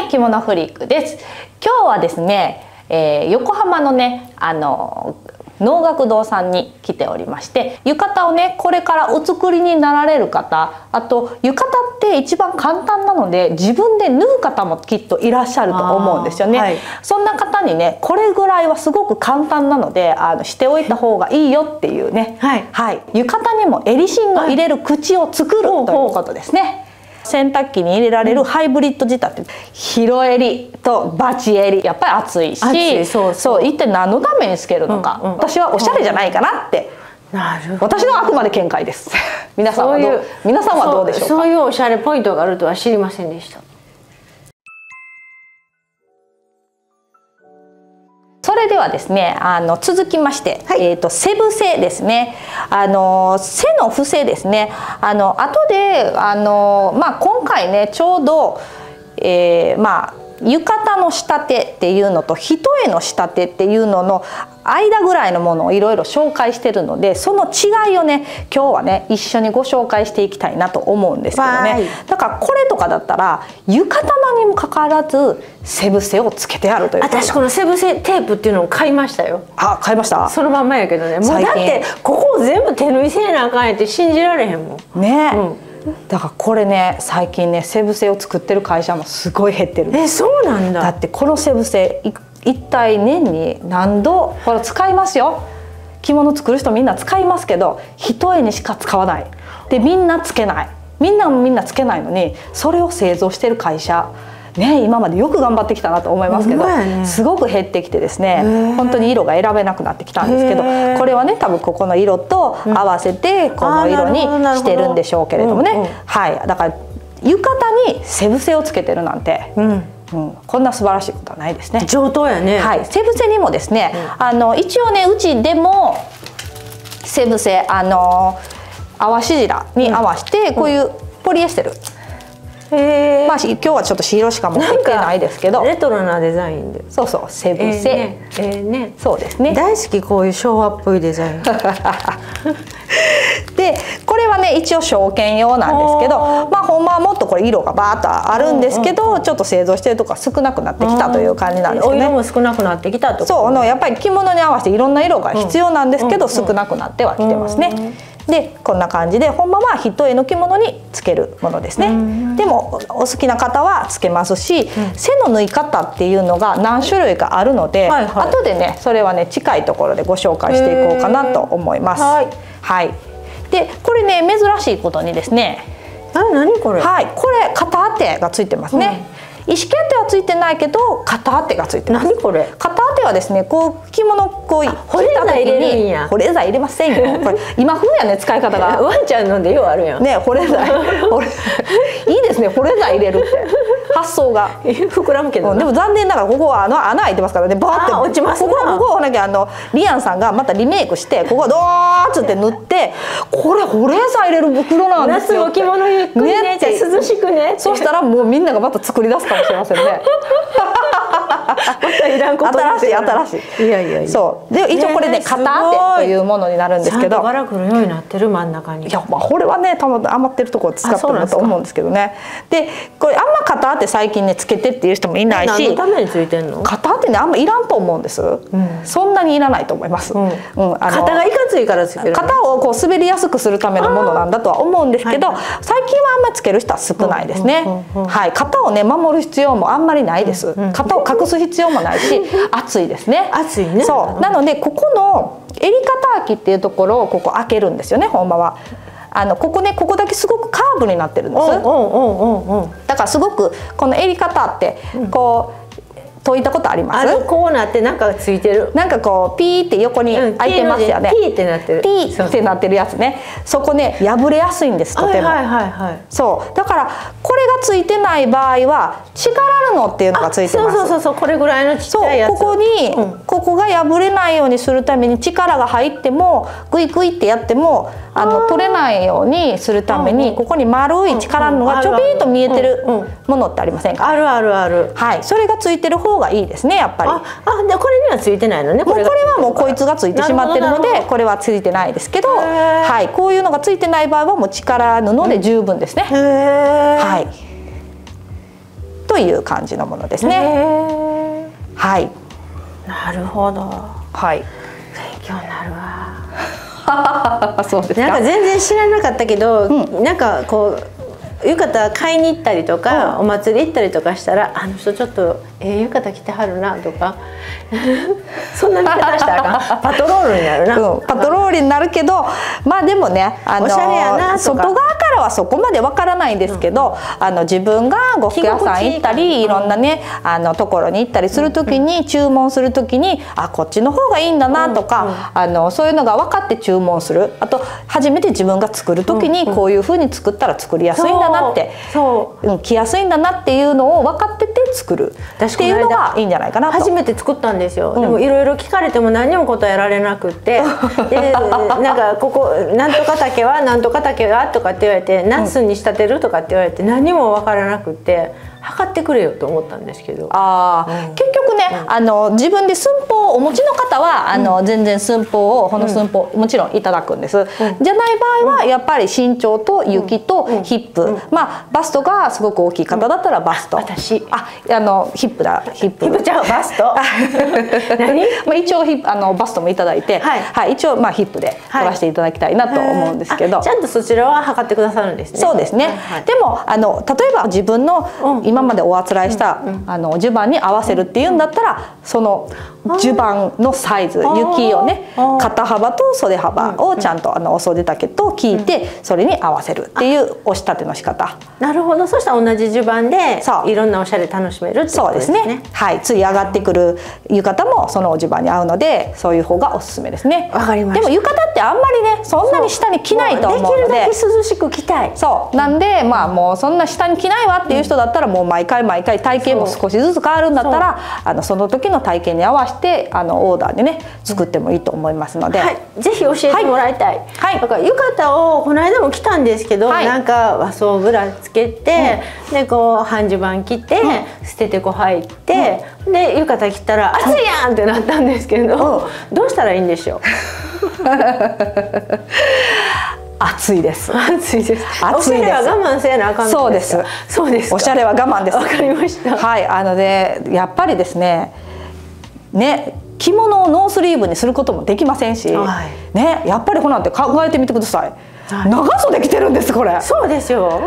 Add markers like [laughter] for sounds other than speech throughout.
はい着物フリークです。今日はですね、えー、横浜のねあの能楽堂さんに来ておりまして浴衣をねこれからお作りになられる方あと浴衣って一番簡単なので自分で縫う方もきっといらっしゃると思うんですよね、はい、そんな方にねこれぐらいはすごく簡単なのであのしておいた方がいいよっていうね、はい、はい、浴衣にもエリシンを入れる口を作る、ということですね。洗濯機に入れられるハイブリッド仕立て。広襟とバチ襟。やっぱり暑いしそうそう。一体何のためにつけるのか、うんうん、私はおしゃれじゃないかなって。なる私のあくまで見解です。皆さんはどう皆さんはどうでしょうそういうおしゃれポイントがあるとは知りませんでした。れではですねあの続きまして、はい、えーと、背伏せですね。あの背の伏せですね。あの後であの、まあ、今回ねちょうど、えー、まあ浴衣の仕立てっていうのと一重の仕立てっていうのの間ぐらいのものをいろいろ紹介してるのでその違いをね今日はね一緒にご紹介していきたいなと思うんですけどね。だからこれとかだったら浴衣のにもかかわらず背伏せをつけてあるという私この背伏せテープっていうのを買いましたよ。あ買いました？そのまんまやけどね。もうだってここを全部手縫いせなあかんやって信じられへんもん。ね、うんだからこれね最近ね背伏せを作ってる会社もすごい減ってるえそうなんだ。だってこの背伏せ一体年に何度これ使いますよ。着物作る人みんな使いますけど一重にしか使わない。でみんなつけない。みんなもみんなつけないのにそれを製造してる会社ね、今までよく頑張ってきたなと思いますけど、ね、すごく減ってきてですね本当に色が選べなくなってきたんですけどこれはね多分ここの色と合わせてこの色にしてるんでしょうけれどもね、うんうん、はい。だから浴衣に背伏せをつけてるなんて、うん、うん、こんな素晴らしいことはないですね。上等やね。はい、背伏せにもですね、うん、あの一応ねうちでも背伏せあの淡し地に合わせて、こういうポリエステル。まあ今日はちょっと白しか持ってきてないですけど。レトロなデザインで。そうそう背伏せ、えー、ねえー、ね。そうですね。大好きこういう昭和っぽいデザイン。[laughs] でこれはね一応証券用なんですけどまあほんまはもっとこれ色がバーッとあるんですけど、ちょっと製造してるとか少なくなってきたという感じなんですよね。色も少なくなってきたとそうあのやっぱり着物に合わせていろんな色が必要なんですけど、少なくなってはきてますね。でこんな感じで本番は一重の着物につけるものですね。でもお好きな方はつけますし、うん、背の縫い方っていうのが何種類かあるので、はいはい、後でねそれはね近いところでご紹介していこうかなと思います。はい、はい、でこれね珍しいことにですね。あ何これ？はい。これ肩当てがついてますね、うん。石切手はついてないけど肩当てがついてます。何これ？肩当てはですねこう着物こう保冷剤入れるんや。保冷剤入れませんよ。[laughs] これ今風やね使い方が。[laughs] ワンちゃんのでようあるやん。ね保冷剤。[laughs] いいですね保冷剤入れるって。発想が。膨らむけど、でも残念ながらここはあの穴開いてますからね。バーって落ちますここここをなきゃあのリアンさんがまたリメイクしてここドーッつって塗ってこれ保冷剤入れる袋なんですよ夏置物ゆっくりねね涼しくね。そしたらもうみんながまた作り出すかもしれませんね。新しい新しい。いやいやそう。で一応これね肩当てとい。うものになるんですけど。柄来るようになってる真ん中に。いやまあこれはね多分余ってるところ使ってると思うんですけどね。でこれあんま肩当て最近ねつけてっていう人もいないし肩当てねあんまいらんと思うんです、うん、そんなにいらないと思います、うん、うん、肩がいかついからつける肩をこう滑りやすくするためのものなんだとは思うんですけど、はいはい、最近はあんまつける人は少ないですね、はい。肩をね守る必要もあんまりないです、肩を隠す必要もないし暑い [laughs] ですね。暑いね。そう。なのでここの襟肩開きっていうところをここ開けるんですよねほんまは。あのここねここだけすごくカーブになってるんです。だからすごくこの襟肩ってこう、解いたことありますこうなってなんかついてる。なんかこうピーって横に開いてますよね、うん、ピーってなってる。ピーってなってるやつね。そこね破れやすいんですとても、はいはいはい、そう。だからこれがついてない場合は力布っていうのがついてます。そうそうそうこれぐらいのちっちゃいやつ。ここに、うん、ここが破れないようにするために力が入ってもグイグイってやってもあの取れないようにするためにここに丸い力布がちょびっと見えてるものってありませんか？あるあるある。はい。それがついてる方がいいですねやっぱり。あでこれにはついてないのねこれはもうこいつがついてしまってるのでこれはついてないですけどはいこういうのがついてない場合はもう力布で十分ですね。はい。という感じのものですへね。えはい。なるほど。はい。勉強になるわ。[laughs] そうですか。なんか全然知らなかったけど、なんかこう浴衣買いに行ったりとか、お祭り行ったりとかしたらあの人ちょっとええ浴衣着てはるなとか。[laughs] そんな見方したらあかん。[laughs] パトロールになるな、うん、パトロールになるけどまあでもねあのおしゃれやなとか。外側からはそこまでわからないんですけど、あの自分が呉服屋さん行ったりいろんなねあのところに行ったりする時に、注文する時にあこっちの方がいいんだなとか、あのそういうのが分かって注文する。あと初めて自分が作る時にこういうふうに作ったら作りやすいんだなって。そう。う。ん、着やすいんだなっていうのを分かってて作る私っていうのがいいんじゃないかなと。初めて作ったんですよ、でもいろいろ聞かれても何にも答えられなくって [laughs] でなんかここ「なんとか竹はなんとか竹は?」とかって言われて「ナスに仕立てる?」とかって言われて何にも分からなくって測ってくれよと思ったんですけど。あー結局ね、あの自分で寸法をお持ちの方はあの、全然寸法をこの寸法、もちろんいただくんです、じゃない場合はやっぱり身長と雪とヒップ、まあバストがすごく大きい方だったらバスト、私。ああのヒップだ。ヒップ。ヒブちゃんバスト。何？[laughs] まあ一応ヒップあのバストもいただいて、はい。一応まあヒップで取らせていただきたいなと思うんですけど、あちゃんとそちらは測ってくださるんですね。そうですね、はいはい。でもあの例えば自分のうん今までおあつらいした、あの襦袢に合わせるっていうんだったらその襦袢のサイズ雪をね肩幅と袖幅をちゃんとあのお袖丈と聞いてそれに合わせるっていう押し立ての仕方。なるほど。そしたら同じ襦袢でいろんなおしゃれ楽しめるってこそうでとですすね。ねはい。次上がってくる浴衣もそのお襦袢に合うのでそういう方がおすすめですね。わかりました。でも浴衣ってあんまりねそんなに下に着ないと思うので。できるだけ涼しく着たい。そう。なんでまあもうそんな下に着ないわっていう人だったらもう毎回毎回体型も少しずつ変わるんだったらあのその時の体型に合わせてあのオーダーでね作ってもいいと思いますので、はい、ぜひ教えてもらいたい。はい。だから浴衣をこの間も着たんですけど、はい。なんか和装ブラつけて、でこう半襦袢着て、捨ててこ入って、で浴衣着たら暑いやんってなったんですけど、どうしたらいいんでしょう？[laughs] 暑いです暑いです。[laughs] 暑いですおしゃれは我慢せなあかんのですか？そうですか。おしゃれは我慢ですわかりました。はいあのでやっぱりですねね着物をノースリーブにすることもできませんし、はねやっぱりこうなんて考えてみてください、はい長袖着てるんですこれそうですよ。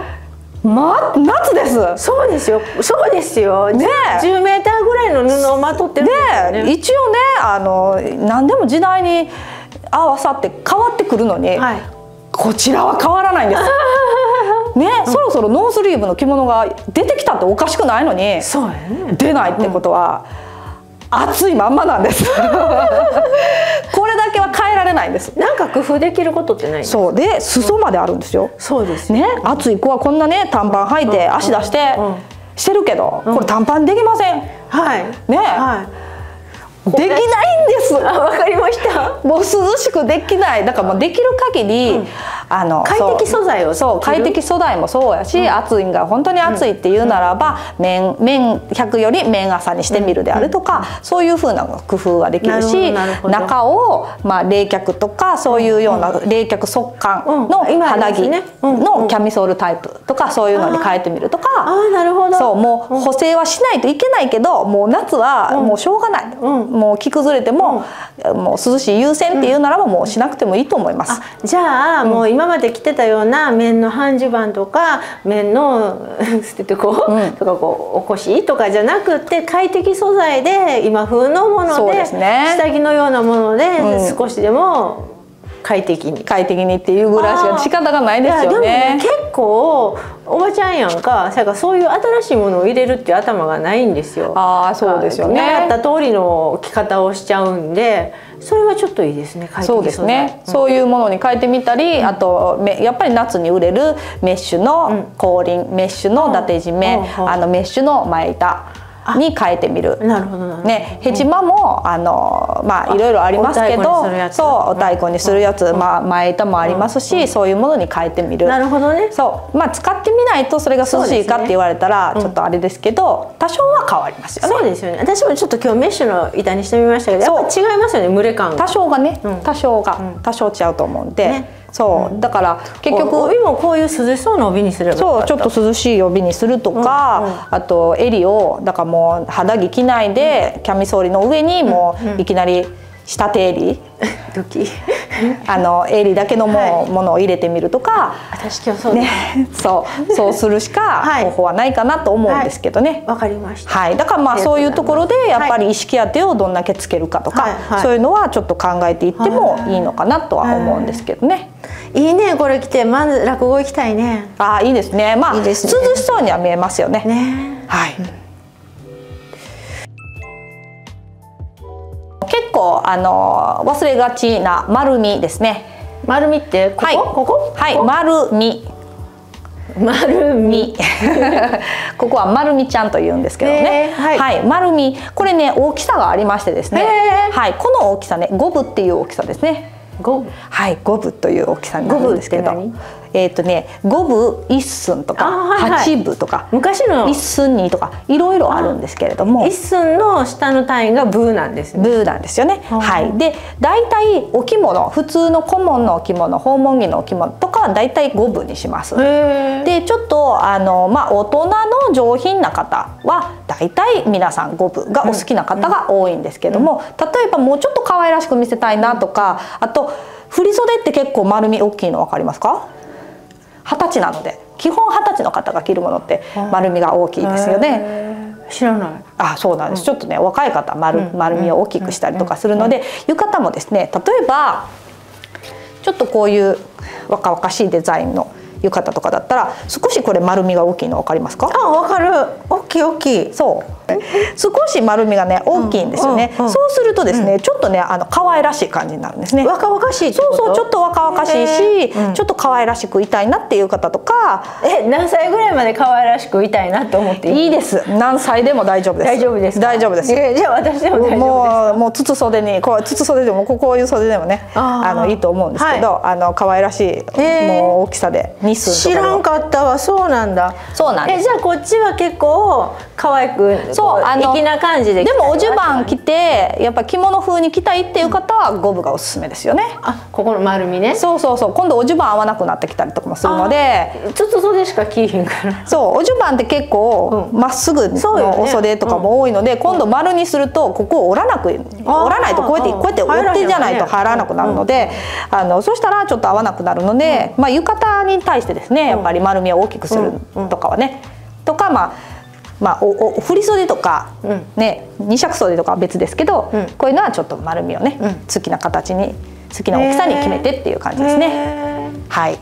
ま夏ですそうですよ。そうですよ。ねえ10メーターぐらいの布をまとってるんですよね。で一応ねあの何でも時代に合わさって変わってくるのに、はいこちらは変わらないんです。[laughs] ね、そろそろノースリーブの着物が出てきたっておかしくないのにそうやね。出ないってことは、暑いまんまなんです。これだけは変えられないんです。なんか工夫できることってないそうで裾まであるんですよ。そうですよね、暑い子はこんなね短パン履いて足出してうんしてるけど、これ短パンできません。はい。ねはい。できないんです。あ、わかりました。もう涼しくできないだからもうできる限り、あの快適素材をそう快適素材もそうやし、暑いんが本当に暑いっていうならば、綿綿100より綿朝にしてみるであるとか、そういうふうな工夫はできるし中を、まあ、冷却とかそういうような冷却速乾の肌着のキャミソールタイプとかそういうのに変えてみるとか。ああ、なるほど。そうもう補正はしないといけないけどもう夏はもうしょうがない、うん。もう着崩れても、もう涼しい優先っていうならばもうしなくてもいいと思います。あじゃあ、もう今まで着てたような綿の半襦袢とか綿の [laughs] 捨ててこう、とかこうお腰とかじゃなくて快適素材で今風のものでね。下着のようなもので、うん。少しでも快適に。快適にっていうぐらいしか仕方がないですよいやでもね。結構おばちゃんやんかそやからそういう新しいものを入れるっていう頭がないんですよ。ああそうですよね。習った通りの着方をしちゃうんでそれはちょっといいですねそうですね、そういうものに変えてみたり、あとめやっぱり夏に売れるメッシュの後輪、メッシュの伊達締め、うん。うん。あのメッシュの前板に変えてみる。なるほどなるほど。ね、ヘチマもあのまあいろいろありますけどそうお太鼓にするやつ、まあ、前板もありますし、そういうものに変えてみる。なるほどね。そうまあ使ってみないとそれが涼しいかって言われたらちょっとあれですけど、多少は変わりますよね。そうですよね。私もちょっと今日メッシュの板にしてみましたけどやっぱ違いますよね蒸れ感が。多少がね、多少が、多少違うと思うんで、ねそう。だから結局帯もこういう涼しそうな帯にすればそうちょっと涼しい帯にするとか、あと襟をだからもう肌着着ないで、キャミソールの上にもういきなり仕立て襟、あの襟だけのも,、はい。ものを入れてみるとか、私今日そうね、そう。そうするしか [laughs] はい。方法はないかなと思うんですけどね。わかりました。はい、だからまあそうういうところでやっぱり意識当てをどんだけつけるかとか、はい。はい。そういうのはちょっと考えていってもい。いのかなとは思うんですけどね。い。いねこれ着て。まず落語行きたいね。ああいいですね。まあ涼しそうには見えますよね。ね。はい。結構あの忘れがちな丸みですね。丸みってここ、はい、ここ？はい、丸み。丸み。み。[laughs] ここは丸みちゃんと言うんですけどね、はい。はい、丸み。これね大きさがありましてですね。はい、この大きさね五分っていう大きさですね。五はい。五分という大きさになるんですけど。五えっ、とね五分一寸とかあはいはい。八分とか昔の。一寸二とかいろいろあるんですけれども。一寸の下の単位がブーなんですね。ブーなんですよね。はい。で、大体お着物、普通の顧問のお着物、訪問着のお着物とかは大体五分にします。でちょっとあの、まあ、大人の上品な方は大体皆さん五分がお好きな方が多いんですけども、例えばもうちょっと可愛らしく見せたいなとかあと振り袖って結構丸み大きいの分かりますか？二十歳なので基本二十歳の方が着るものって丸みが大きいですよね。知らない。あそうなんです、ちょっとね若い方丸,、丸みを大きくしたりとかするので、浴衣もですね例えばちょっとこういう若々しいデザインの浴衣とかだったら少しこれ丸みが大きいの分かりますか？あわかる。大きい大きい。そう少し丸みがね大きいんですよね、そうするとですね、ちょっとねあの可愛らしい感じになるんですね。若々しいそうそうちょっと若々しいし、ちょっと可愛らしくいたいなっていう方とか。え何歳ぐらいまで可愛らしくいたいなって思っていい？です。何歳でも大丈夫です。大丈夫ですか？大丈夫です。えじゃあ私でも大丈夫ですもうもう筒袖にこう筒袖でもこういう袖でもねあのいいと思うんですけど、あの可愛らしい、ー。もう大きさで2寸知らんかったわ。そうなんだ。そうなんです。えじゃあこっちは結構可愛くこそうあの粋な感じででもお着たいな襦袢着てやっぱ着物風に着たいっていう方は五分がおすすめですよね。あここの丸みね。そうそうそう。今度お襦袢合わなくなってきたりとかもするので。筒袖しか着いへんから。そうお襦袢って結構うん。ま、っすぐのお袖とかも多いので、今度丸にするとここを折らなく折らないとこうやってこうやって折ってじゃないと入らなくなるので、あのそしたらちょっと合わなくなるので、まあ、浴衣に対してですねやっぱり丸みを大きくするとかはね、とかまあまあ、おお振り袖とか、うん。ね、二尺袖とかは別ですけど、うん。こういうのはちょっと丸みをね、うん。好きな形に好きな大きさに決めてっていう感じですね。ねはい。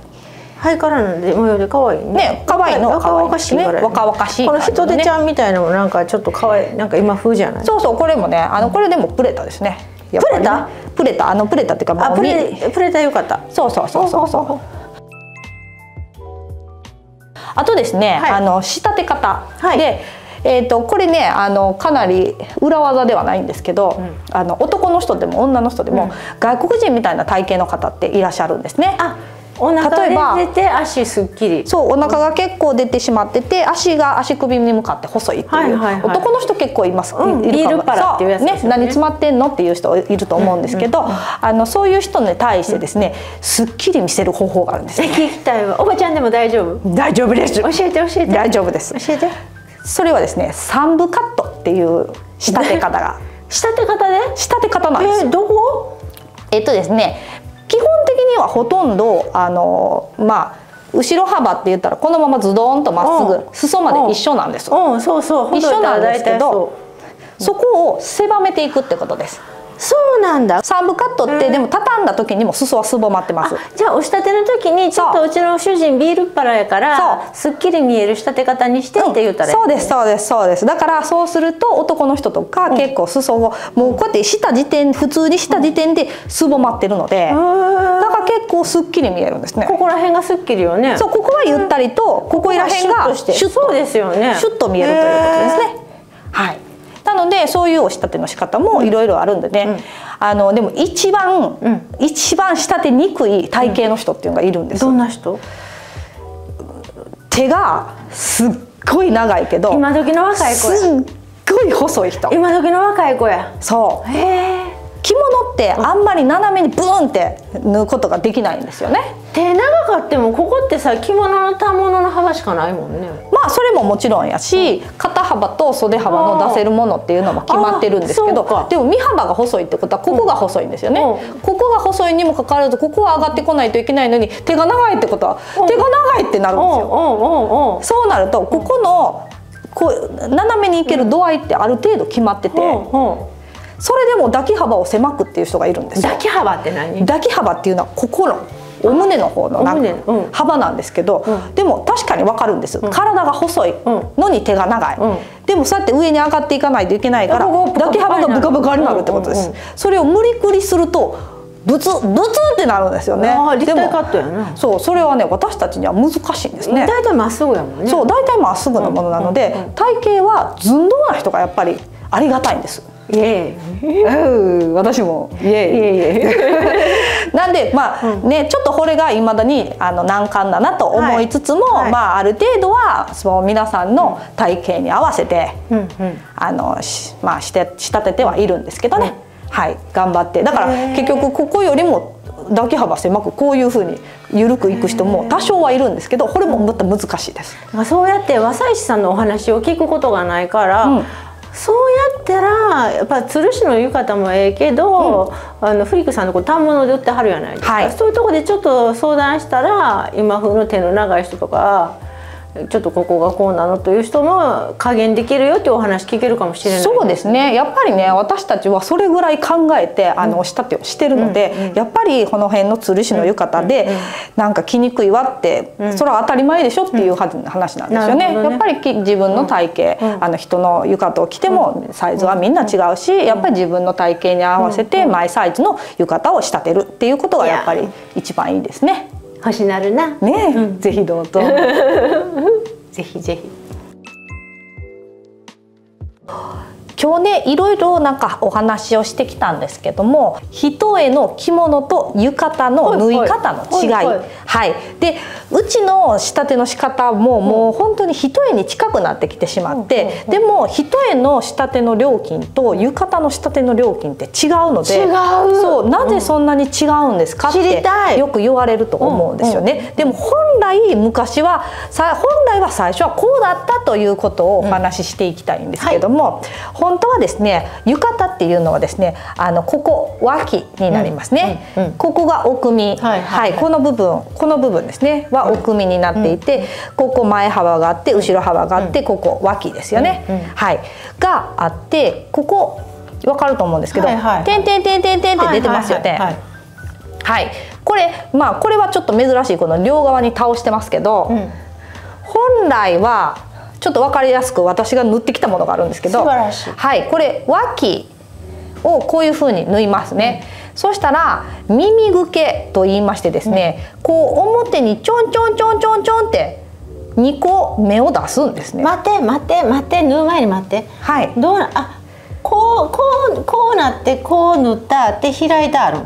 ハイカラーなんで模様で可愛いね。ね可愛いの若々しいね若々しいこの人手ちゃんみたいなのもなんかちょっと可愛い。なんか今風じゃない？そうそうこれもねあのこれでもプレタですね。ね。プレタ？プレタ。あのプレタっていうかもうあプレみプレタよかった。そうそうそうそう。そうあとですね、はい。あの仕立て方、はい。でえー、とこれねあのかなり裏技ではないんですけど、あの男の人でも女の人でも、うん。外国人みたいな体型の方っていらっしゃるんですね。あお腹例えば出てて足すっきり。そうお腹が結構出てしまってて足が足首に向かって細いっていう、はいはいはい。男の人結構います、うんビールパラっていうやつね。そう何詰まってんのっていう人いると思うんですけど、あのそういう人に対してですね、すっきり見せる方法があるんですえ聞きたいわ。おばちゃんでも大丈夫？大丈夫です。教えて教えて。大丈夫です。教えて。それはですね三部カットっていう仕立て方が。[laughs] 仕立て方で？仕立て方なんですよ。えどこ？えっとですね基本的にはほとんどあのまあ後ろ幅って言ったらこのままズドンとまっすうん。ぐ裾まで一緒なんですうん。そうそう。一緒なんですけどそそこを狭めていくってことです。うそうなんだ。三部カットってでも畳んだ時にも裾はすぼまってます。じゃあお仕立ての時にちょっとう。ちの主人ビールっ腹やからすっきり見える仕立て方にしてって言ったらいいそうですそうですそうです。だからそうすると男の人とか結構裾をもうこうやってした時点普通にした時点ですぼまってるのでだから結構すっきり見えるんですね。ここら辺がすっきりよね。そうここはゆったりとここら辺がシュッとそうですよね。シュッと見えるということですね。はい。なのでそういうお仕立ての仕方もいろいろあるんでね、あのでも一番、うん。一番仕立てにくい体型の人っていうのがいるんですよ。どんな人？手がすっごい長いけど今時の若い子や。すっごい細い人。今時の若い子や。そう。へえ。着物ってあんまり斜めにブーンって縫うことができないんですよね。手長かってもここってさ着物の反物の幅しかないもんねまあそれももちろんやし、肩幅と袖幅の出せるものっていうのも決まってるんですけどでも身幅が細いってことはここが細いんですよね、ここが細いにもかかわらずここは上がってこないといけないのに手が長いってことは手が長いってなるんですよ。そうなるとここのこう斜めにいける度合いってある程度決まってて。それでも抱き幅を狭くっていう人がいるんです抱き幅って何？抱き幅っていうのはここのお胸の方の幅なんですけど、うん、でも確かに分かるんです、うん、体が細いのに手が長い、うん、でもそうやって上に上がっていかないといけないから抱き幅がブカブカになるってことです、それを無理くりするとブツブツってなるんですよね。立体カットやな。そうそれはね私たちには難しいんですね。大体まっすぐやもんね。そう大体まっすぐなものなので、体型は寸胴な人がやっぱりありがたいんです。イエーイ。[laughs] 私も。イエーイなんでまあね、ちょっとこれがいまだにあの難関だなと思いつつも、はい。はい、まあある程度はその皆さんの体型に合わせて、うんうん、あのまあして仕立ててはいるんですけどね、うん、はい。頑張って。だから結局ここよりも抱き幅狭くこういうふうに緩くいく人も多少はいるんですけどこれももっと難しいです。そうやって和西さんのお話を聞くことがないから、うんそうやったらやっぱ鶴市の浴衣もええけど、うん、あのフリックさんのこ反物で売ってはるやないですか、はい、そういうとこでちょっと相談したら今風の手の長い人とかちょっとここがこうなのという人も加減できるよってお話聞けるかもしれない。そうですね。やっぱりね私たちはそれぐらい考えてあの仕立てをしてるので、うんうん、やっぱりこの辺の吊るしの浴衣で、うんうん、なんか着にくいわって、うん、それは当たり前でしょっていう話なんですよね。ね。やっぱり自分の体型、あの人の浴衣を着てもサイズはみんな違うし、やっぱり自分の体型に合わせてマイサイズの浴衣を仕立てるっていうことがやっぱり一番いいですね。欲なるな。ね、うん、ぜひどうぞ。[laughs] ぜひぜひ。今日ねいろいろなんかお話をしてきたんですけども一重の着物と浴衣の縫い方の違い、はい、はい。はい、でうちの仕立ての仕方ももう本当に一重に近くなってきてしまって、でも一重の仕立ての料金と浴衣の仕立ての料金って違うのでそうなぜそんなに違うんですかってよく言われると思うんですよね。でも本来昔はさ本来は最初はこうだったということをお話ししていきたいんですけども、はい、本当はですね浴衣っていうのはですねあのここ脇になりますね、ここが奥身、はい、はい、この部分この部分ですね。は奥身になっていて、ここ前幅があって後ろ幅があって、ここ脇ですよね、はい。があってここ分かると思うんですけど「てんてんてんてんてん」って出てますよね。はい。これまあこれはちょっと珍しいこの両側に倒してますけど、うん、本来はちょっと分かりやすく私が縫ってきたものがあるんですけどはい。これ脇をこういうふうに縫いますね。うんそしたら耳ぐけと言いましてですね、うん、こう表にちょんちょんちょんちょんちょんって2個目を出すんですね。待って待って待って縫う前に待って。はい。どうなあこうこうこうなってこう縫ったって開いてある。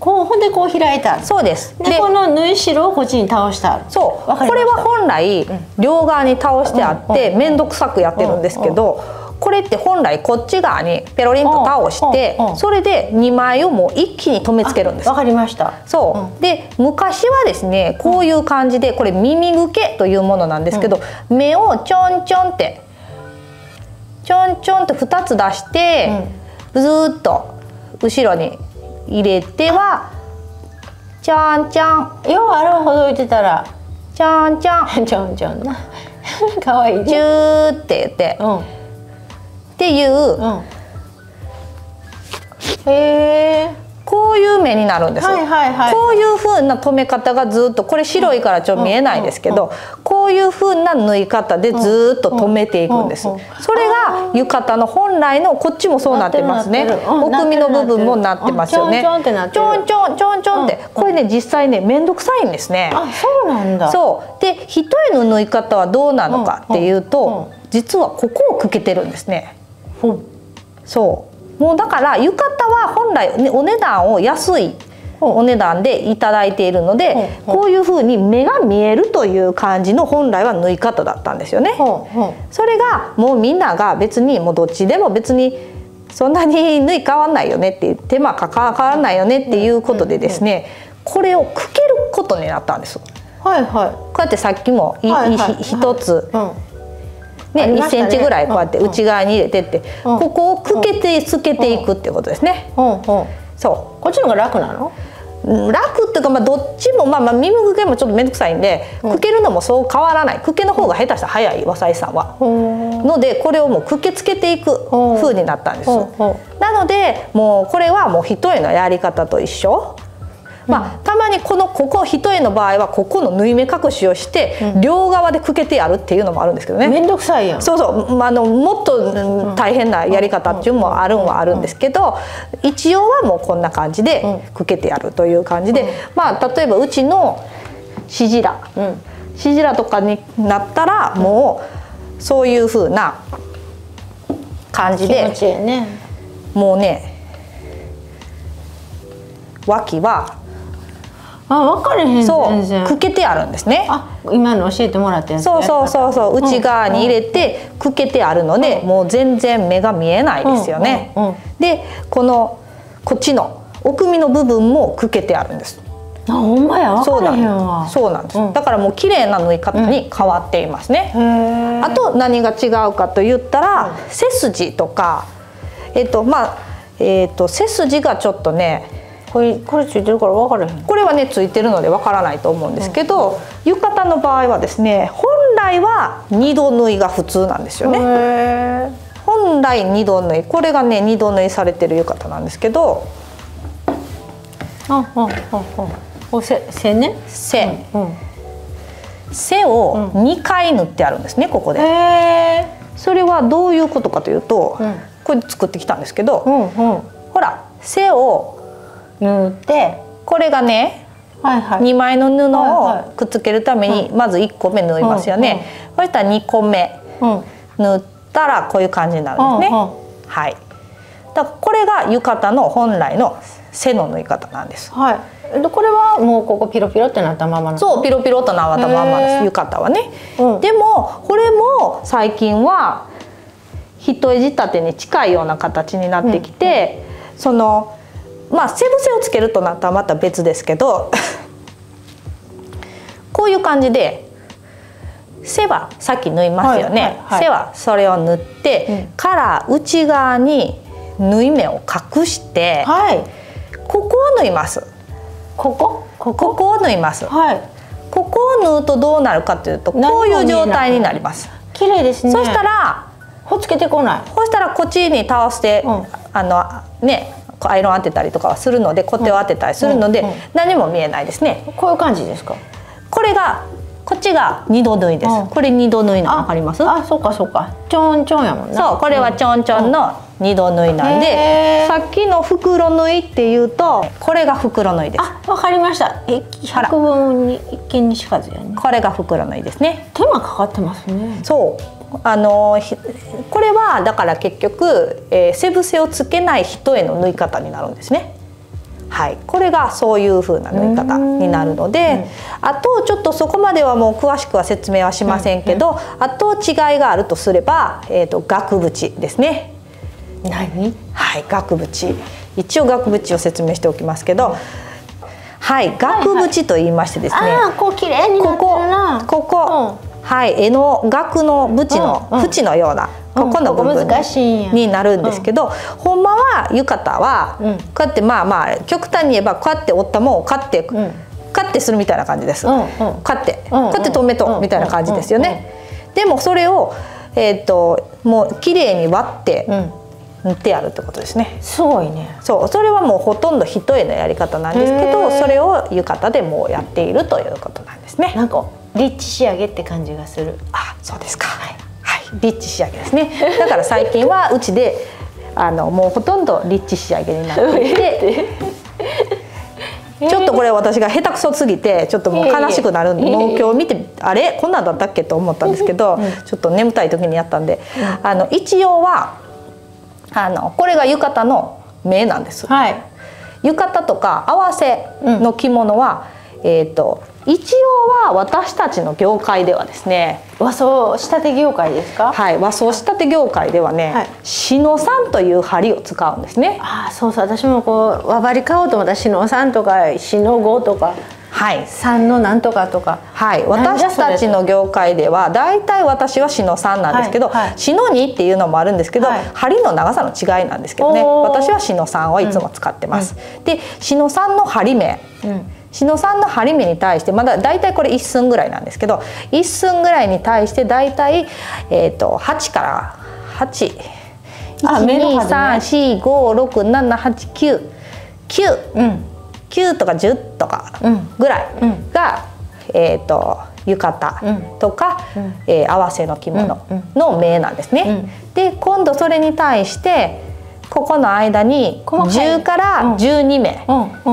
こうほんでこう開いたそうです。でこの縫い代をこっちに倒したそう。これは本来両側に倒してあって面倒くさくやってるんですけど、これって本来こっち側にペロリンと倒してそれで2枚をもう一気に留めつけるんです。わかりました。そう、で昔はですねこういう感じでこれ耳ぐけというものなんですけど、目をちょんちょんってちょんちょんって2つ出して、ずっと後ろに入れてはちゃんちゃん。ようあるほどいてたら。ちゃんちゃん。[laughs] ちょんちょんな。[laughs] かわいいジューって言って、うんっていう、うん、へえこういう目になるんです、はいはいはい、こういうふうな留め方がずっとこれ白いからちょっと見えないですけど、こういうふうな縫い方でずっと留めていくんです、それが浴衣の本来のこっちもそうなってますね。奥身の部分もなってますよね。ちょんちょんちょんちょんちょんって。これね実際ね面倒くさいんですね。あそうなんだ。そう。で一重の縫い方はどうなのかっていうと実はここをくけてるんですねうん、そう。もうだから浴衣は本来、ね、お値段を安いお値段でいただいているので、こういうふうに目が見えるという感じの本来は縫い方だったんですよね。それがもうみんなが別にもうどっちでも別にそんなに縫い変わんないよねって手間かかわらないよねっていうことでですね、これをくけることになったんです。はいはい。こうやってさっきもいはいはい。い一つうんね1ありましたね。センチぐらいこうやってうん内側に入れてって、うん。ここをくけてつけていくっていうことですね。うん。うんそこっちの方が楽なの？楽っていうかまあどっちもまあまあ耳くけもちょっと面倒くさいんで、くけるのもそう変わらない。くけの方が下手したら早い和裁さんは。のでこれをもうくけつけていくうん。風になったんです。なのでもうこれはもう一重のやり方と一緒。まあ、たまにこのここ一重の場合はここの縫い目隠しをして、両側でくけてやるっていうのもあるんですけどね。めんどくさいやん。そうそう、まあ、あのもっとうん。大変なやり方っていうのもあるんはあるんですけど一応はもうこんな感じでくけてやるという感じで、まあ例えばうちのしじらうん。しじらとかになったらもうそういう風な感じで気持ちいいね。もうね脇はあ分かれへんそう。くけてあるんですね。あ今の教えてもらったやつそうそうそうそう。内側に入れてくけてあるので、もう全然目が見えないですよね。うん。うん。うん。でこのこっちの奥身の部分もくけてあるんです。あほんまやそうなん。そうなんです。うん。だからもう綺麗な縫い方に変わっていますね。あと何が違うかと言ったら、背筋とかえっ、とまあえっ、と背筋がちょっとねこれこれついてるから分かれへん。これはねついてるのでわからないと思うんですけど、浴衣の場合はですね本来は二度縫いが普通なんですよね。へ本来二度縫いこれがね二度縫いされてる浴衣なんですけどああああおせ背ね？背、うん背を2回縫ってあるんですねここへで。えそれはどういうことかというと、うん。これ作ってきたんですけど、うんうん。ほら背を縫ってこれがねはいはい。2枚の布をくっつけるためにまず1個目縫いますよね、そしたら2個目うん。縫ったらこういう感じになるんですね、うんうん。はい。だこれが浴衣の本来の背の縫い方なんです。はい。でこれはもうここピロピロってなったままそうピロピロと縄ったまんまです浴衣はね、うん。でもこれも最近は一重仕立てに近いような形になってきて、そのまあ背伏せをつけるとなったらまた別ですけどこういう感じで背はさっき縫いますよね、はいはいはい。背はそれを縫って、から内側に縫い目を隠して、はい。ここを縫います。ここ？ここ？こを縫います。はい。ここを縫うとどうなるかというとこういう状態になります。綺麗ですね。そしたらほっつけてこない。そしたらこっちに倒して、うん。あのねアイロン当てたりとかはするのでコテを当てたりするので、何も見えないですね。こういう感じですか？これがこっちが二度縫いです。うん。これ二度縫いのわかります？あそうかそうか。ちょんちょんやもんな。そうこれはちょんちょんの二度縫いなんで、さっきの袋縫いっていうとこれが袋縫いです。あわかりました。えら。百分に一見にしかずやね。これが袋縫いですね。手間かかってますね。そうあのひこれはだから結局、えー背伏せをつけない人への縫い方になるんですね。はい、これがそういう風な縫い方になるので、あとちょっとそこまではもう詳しくは説明はしませんけど、あと違いがあるとすれば、えー、と額縁ですね。何？はい、額縁。一応額縁を説明しておきますけど、はい、額縁と言いましてですね、ああこう綺麗になってここここ、はい絵の額の縁のうんうん。縁のような、うんここの部分になるんですけど、ほんまは浴衣は、うん。こうやってまあまあ極端に言えばこうやって折ったもんをカッて、ん。カッてするみたいな感じです。うんうん。カッて、うんこうやって止めと、うんみたいな感じですよね。でもそれをえっ、ともう綺麗に割ってうん。塗ってやるってことですね。すごいね。そうそれはもうほとんど一重のやり方なんですけどそれを浴衣でもうやっているということなんですね。なんかリッチ仕上げって感じがする。あそうですか。はい、リッチ仕上げですね。[laughs] だから最近はうちであのもうほとんどリッチ仕上げになっていて。[laughs] ちょっとこれ私が下手くそすぎてちょっともう悲しくなるんでもう今日見てあれ？こんなんだったっけと思ったんですけどちょっと眠たい時にやったんで。あの一応はあのこれが浴衣の目なんです。はい。浴衣とか合わせの着物は、えー、と一応は私たちの業界ではですね和装仕立て業界ですか？はい和装仕立て業界ではね、はい、シノ酸という針を使うんですね。ああそうそう。私もこう和張り買おうと思ったらシノ酸とかシノゴとかはい、3のなんとかとか。はい。私たちの業界では大体私はシノ3なんですけど、はいはい、シノ2っていうのもあるんですけど、はい、針の長さの違いなんですけどね。私はシノ3をいつも使ってます、うん、でシノ3の針目、うんシノ3の針目に対してまだ大体これ1寸ぐらいなんですけど1寸ぐらいに対して大体、えーと、8から8 1 2 3 4 5 6 7 8 9 9、うん。9とか10とかぐらいが、うん、えーと、浴衣とか、うん、えー、合わせの着物の目なんですね。で今度それに対してここの間に10から12目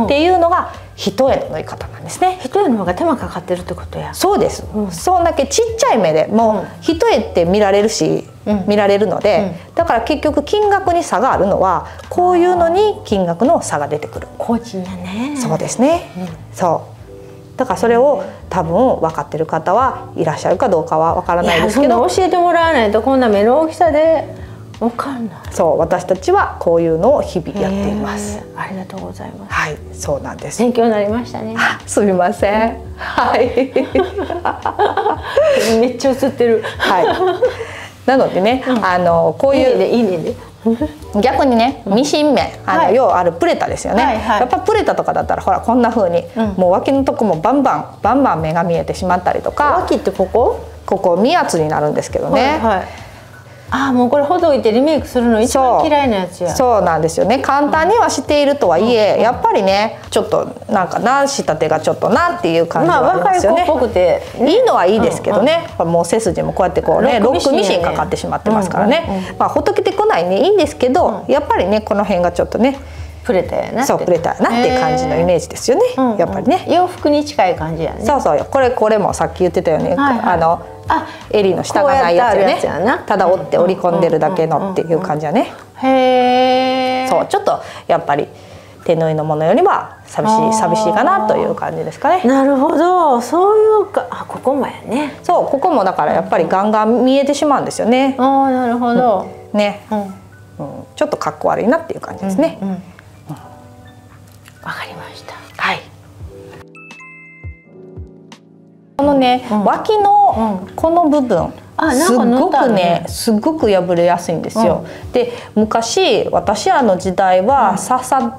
っていうのが一重の縫い方なんですね。一重の方が手間かかってるってことや。そうです。うん、そんだけちっちゃい目でもう一重って見られるし、うん、見られるので、うん、だから結局金額に差があるのはこういうのに金額の差が出てくる。個人やね。そうですね。そう。だからそれを多分分かってる方はいらっしゃるかどうかは分からないですけど教えてもらわないとこんな目の大きさでわかんない。そう、私たちはこういうのを日々やっています。ありがとうございます。はい、そうなんです。勉強になりましたね。すみません。はい。[laughs] めっちゃ映ってる。はい。なのでね、うん、あのこういういいねいいね [laughs] 逆にねミシン目あの、はい、要あるプレタですよね、はいはい、やっぱプレタとかだったらほらこんな風に、うん、もう脇のとこもバンバンバンバン目が見えてしまったりとか脇ってここ？ここ見圧になるんですけどね、はいはいあもうこれほどいてリメイクするの一番嫌いなやつや。そうなんですよね。簡単にはしているとはいえ、うん、やっぱりねちょっとなんかなしたてがちょっとなっていう感じはありますよね、まあ、若い子っぽくて、ね、いいのはいいですけどね、うんうん、もう背筋もこうやってこうねロックミシンかかってしまってますからね、うんうんうん、まあほっとけてこないね。いいんですけど、やっぱりねこの辺がちょっとねプレタやなそうプレタやなっていう感じのイメージですよね、えー、やっぱりね、洋服に近い感じやね。そうそうこれこれもさっき言ってたよね、はいはい、あのあ襟の下がないやつよね。ただ折って折り込んでるだけのっていう感じやね、へえ。そうちょっとやっぱり手縫いのものよりは寂しい寂しいかなという感じですかね。なるほど。そういうかあここもやね。そうここもだからやっぱりガンガン見えてしまうんですよね。ああなるほど、うん、ね、うん、うん、ちょっとかっこ悪いなっていう感じですね、うんうん。わかりましたこのね、うん、脇のこの部分、すごくねすごく破れやすいんですよ。うん、で昔私らの時代は笹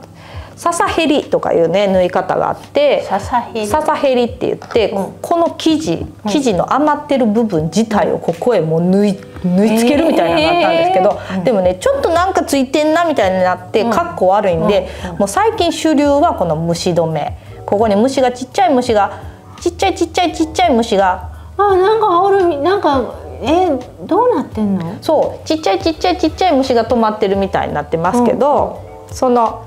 笹ヘリとかいうね縫い方があって笹ヘリ笹ヘリって言って、うん、この生地生地の余ってる部分自体をここへもう縫い縫い付けるみたいなのがあったんですけど、えー、でもねちょっとなんかついてんなみたいになってかっこ悪いんで、もう最近主流はこの虫止め。ここに虫がちっちゃい虫がちっちゃいちっちゃいちっちゃい虫が。あなんかおるなんかえー、どうなってんの？そう。ちっちゃいちっちゃいちっちゃい虫が止まってるみたいになってますけど、うん、その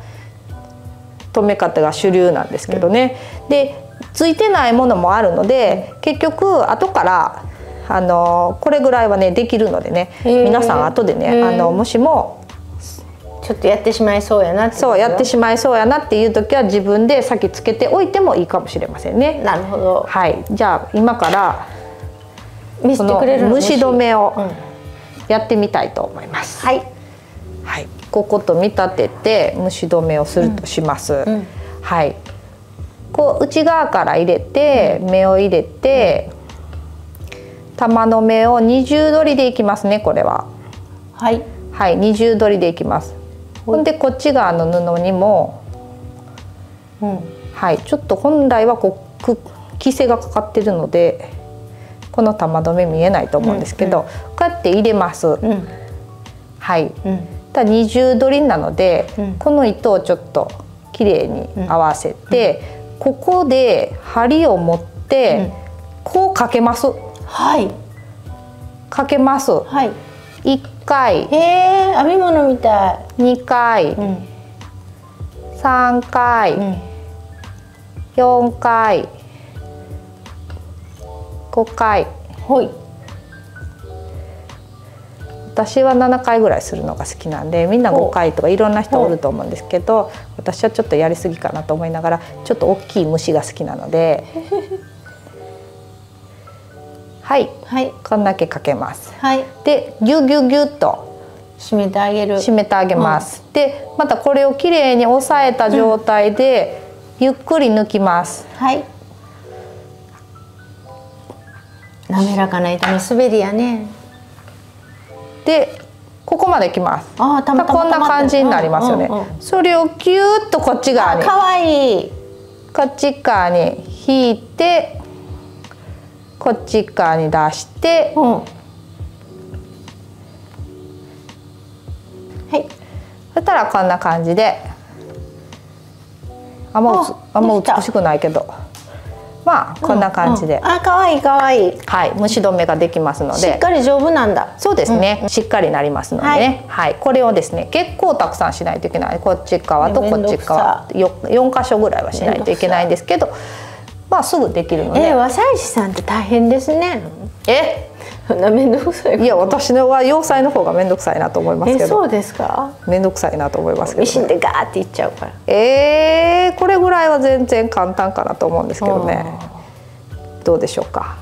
止め方が主流なんですけどね、うん、でついてないものもあるので結局後からあのこれぐらいはねできるのでね。皆さん後でねあのもしもちょっとやってしまいそうやなそうやってしまいそうやなっていう時は自分で先つけておいてもいいかもしれませんね。なるほど。はいじゃあ今から見せてくれる虫止めをやってみたいと思います。はい。はい。ここと見立てて虫止めをするとします。うんうん、はい。こう内側から入れて、目を入れて、玉の目を二重取りでいきますねこれは。はい。はい二重取りでいきます。ほんでこっち側の布にも、うん、はいちょっと本来はこうく規制がかかってるのでこの玉留め見えないと思うんですけど、うんうん、こうやって入れます。うん、はい。うんた二重取りなので、うん、この糸をちょっときれいに合わせて、うん、ここで針を持って、こうかけます。はい。かけます。はい。一回。へえ、編み物みたい。二回。三、回。四回。五回。はい。私は7回ぐらいするのが好きなんでみんな5回とかいろんな人おると思うんですけど私はちょっとやりすぎかなと思いながらちょっと大きい虫が好きなのではい。はい。こんだけかけます。はい。でギュギュギュッと。締めてあげる。締めてあげます、でまたこれをきれいに押さえた状態で、ゆっくり抜きます。はい。滑らかな糸の滑りやね。でここまできます。あーたまこんな感じになりますよね、うんうんうん。それをギューッとこっち側に。かわいい。こっち側に引いてこっち側に出してうん。はい。そしたらこんな感じであんまああんま美しくないけど。まあこんな感じで、うん。うんあかわいいかわい。いはい虫止めができますので。しっかり丈夫なんだ。そうですね、しっかりなりますので。ね、はいこれをですね結構たくさんしないといけない。こっち側とねこっち側。よ4箇所ぐらいはしないといけないんですけどまあすぐできるので。え和裁師さんって大変ですね。え？[laughs] そんな面倒くさい。いや私のは洋裁の方が面倒くさいなと思いますけど。えそうですか？面倒くさいなと思いますけミシンど、ね、でガーっていっちゃうから。えー、これぐらいは全然簡単かなと思うんですけどね。どうでしょうか？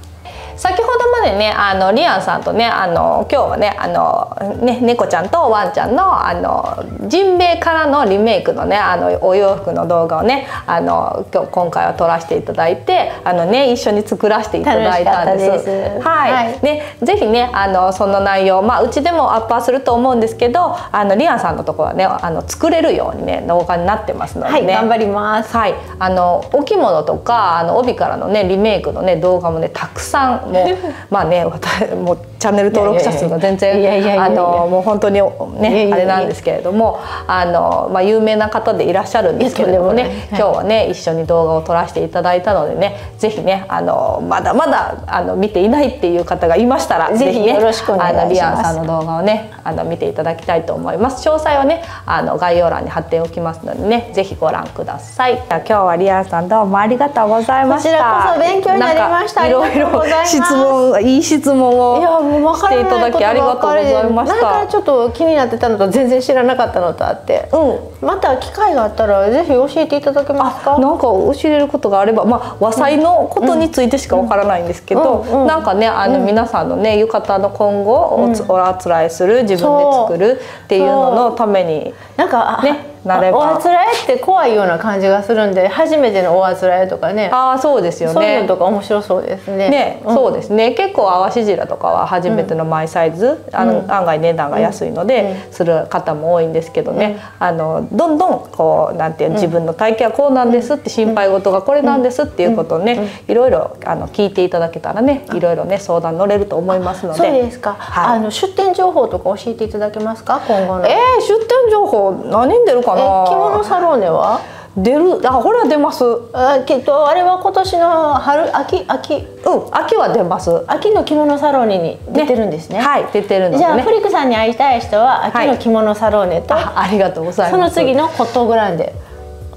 先ほどまでねあのリアンさんとねあの今日はねあのね猫ちゃんとワンちゃんのあのジンベエからのリメイクのねあのお洋服の動画をねあの今日今回は撮らせていただいてあのね一緒に作らせていただいたんです。です。はい、はい。ねぜひねあのその内容まあうちでもアップはすると思うんですけどあのリアンさんのところはねあの作れるようにね動画になってますのでね。はい頑張ります。はい、あのお着物とかあの帯からのねリメイクのね動画もねたくさんもうまあね私もうチャンネル登録者数が全然あのもう本当にいやいやいやねあれなんですけれどもあのまあ有名な方でいらっしゃるんですけれどもねいやとんでもない今日はね一緒に動画を撮らせていただいたのでねぜひねあのまだまだあの見ていないっていう方がいましたらぜひねよろしくお願いしますあのリアンさんの動画をねあの見ていただきたいと思います詳細はねあの概要欄に貼っておきますのでねぜひご覧くださいじゃ今日はリアンさんどうもありがとうございましたこちらこそ勉強になりましたいろいろ質問いい質問をいやもう分していただきありがとうございまし前かちょっと気になってたのと全然知らなかったのとあって、うん。また機会があったらぜひ教えていただけますか？なんか教えれることがあれば、まあ、和裁のことについてしかわからないんですけど、うん。うんなんかねあの、皆さんのね浴衣の今後おつ、おあつらいする自分で作るっていうののためになんかあねなればおあつらえって怖いような感じがするんで初めてのおあつらえとかね。ああそうですよそういうねのとか面白そうですね。ね、ん。そうですね。結構淡し白とかは初めてのマイサイズ、あの案外値段が安いので、する方も多いんですけどね、あのどんどんこうなんていう自分の体型はこうなんですって心配事がこれなんですっていうことをね、いろいろあの聞いていただけたらねいろいろね相談乗れると思いますので。そうですか、はい。あの出店情報とか教えていただけますか？今後の。えー、出店情報何に出るかえな着物サローネは？出るあこれは出ます。うんあきっとあれは今年の春秋秋。秋は出ます。秋の着物サローネに出てるんですね。はい出てるのでじゃあねフリックさんに会いたい人は秋の着物サローネと、あありがとうございそます。の次のコットーグランデ。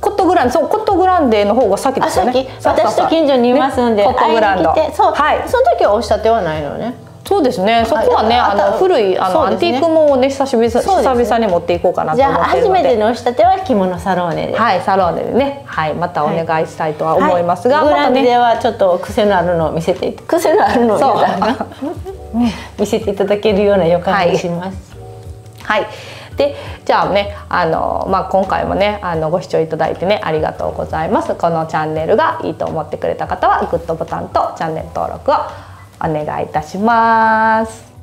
コットグランデそうコットグランデの方が先であすよね。私と近所にいますんで、ねコットグランド。そう、はい。その時はお仕立てはないのねそうですね。そこはねあの古いあの、ね。アンティークもをね久しぶりね。久々に持っていこうかなとじゃあ思ってるので。初めてのお仕立ては着物サローネで、はいサローネでね。はいまたお願いしたいとは思いますが、はい、グまたねではちょっと癖のあるのを見せて癖のあるのを [laughs] 見せていただけるような予感がします、はい。でじゃあねあの、まあ、今回もねあのご視聴いただいてねありがとうございます。このチャンネルがいいと思ってくれた方はグッドボタンとチャンネル登録をお願いいたします。